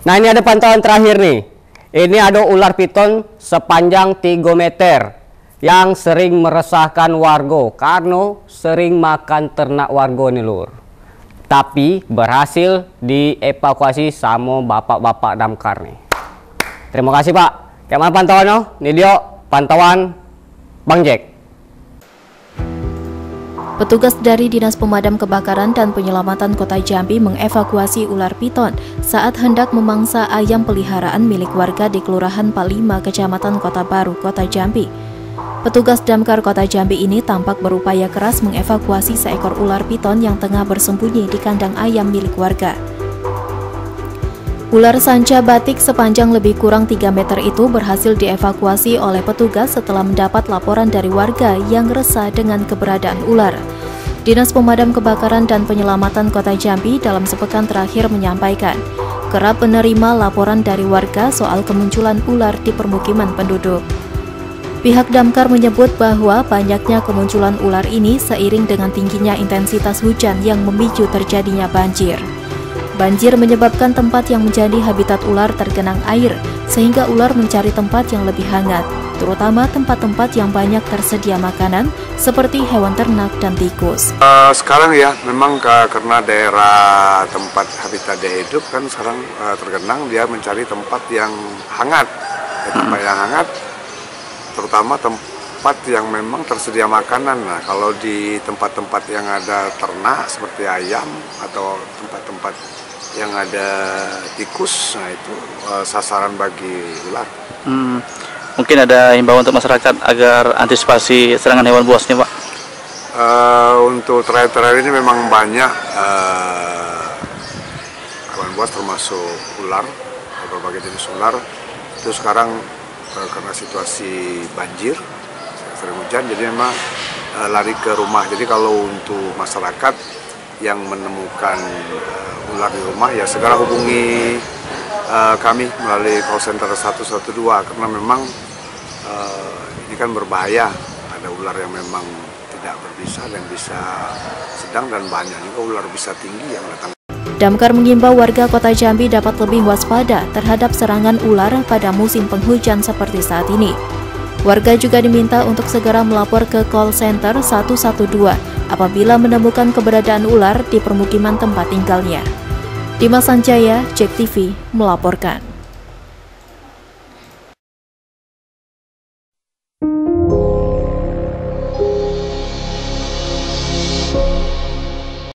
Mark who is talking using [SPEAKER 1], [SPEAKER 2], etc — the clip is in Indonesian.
[SPEAKER 1] Nah ini ada pantauan terakhir nih. Ini ada ular piton sepanjang 3 meter yang sering meresahkan warga karena sering makan ternak warga nih lur. Tapi berhasil dievakuasi sama bapak-bapak damkar nih. Terima kasih Pak. Kayak mana pantauannya? Ini dia pantauan Bang Jack.
[SPEAKER 2] Petugas dari Dinas Pemadam Kebakaran dan Penyelamatan Kota Jambi mengevakuasi ular piton saat hendak memangsa ayam peliharaan milik warga di Kelurahan Palima, Kecamatan Kota Baru, Kota Jambi. Petugas damkar Kota Jambi ini tampak berupaya keras mengevakuasi seekor ular piton yang tengah bersembunyi di kandang ayam milik warga. Ular sanca batik sepanjang lebih kurang 3 meter itu berhasil dievakuasi oleh petugas setelah mendapat laporan dari warga yang resah dengan keberadaan ular. Dinas Pemadam Kebakaran dan Penyelamatan Kota Jambi dalam sepekan terakhir menyampaikan, kerap menerima laporan dari warga soal kemunculan ular di permukiman penduduk. Pihak damkar menyebut bahwa banyaknya kemunculan ular ini seiring dengan tingginya intensitas hujan yang memicu terjadinya banjir. Banjir menyebabkan tempat yang menjadi habitat ular tergenang air, sehingga ular mencari tempat yang lebih hangat, terutama tempat-tempat yang banyak tersedia makanan, seperti hewan ternak dan tikus.
[SPEAKER 3] Uh, sekarang ya, memang karena daerah tempat habitat dia hidup kan sekarang uh, tergenang, dia mencari tempat yang hangat, ya, tempat yang hangat, terutama tempat yang memang tersedia makanan. Nah, kalau di tempat-tempat yang ada ternak seperti ayam atau tempat-tempat yang ada tikus, nah itu uh, sasaran bagi ular.
[SPEAKER 4] Hmm, mungkin ada himbauan untuk masyarakat agar antisipasi serangan hewan buas nih Pak?
[SPEAKER 3] Uh, untuk terakhir-terakhir ini memang banyak uh, hewan buas termasuk ular, berbagai jenis ular. Itu sekarang uh, karena situasi banjir, sering hujan, jadi memang uh, lari ke rumah. Jadi kalau untuk masyarakat yang menemukan uh, ular di rumah ya segera hubungi uh, kami melalui call center 112 karena memang uh, ini kan berbahaya ada ular yang memang tidak berbisa dan bisa sedang dan banyak juga ular bisa tinggi yang datang.
[SPEAKER 2] Damkar mengimbau warga kota Jambi dapat lebih waspada terhadap serangan ular pada musim penghujan seperti saat ini. Warga juga diminta untuk segera melapor ke call center 112 apabila menemukan keberadaan ular di permukiman tempat tinggalnya. Dimas Sanjaya, Cek TV, melaporkan.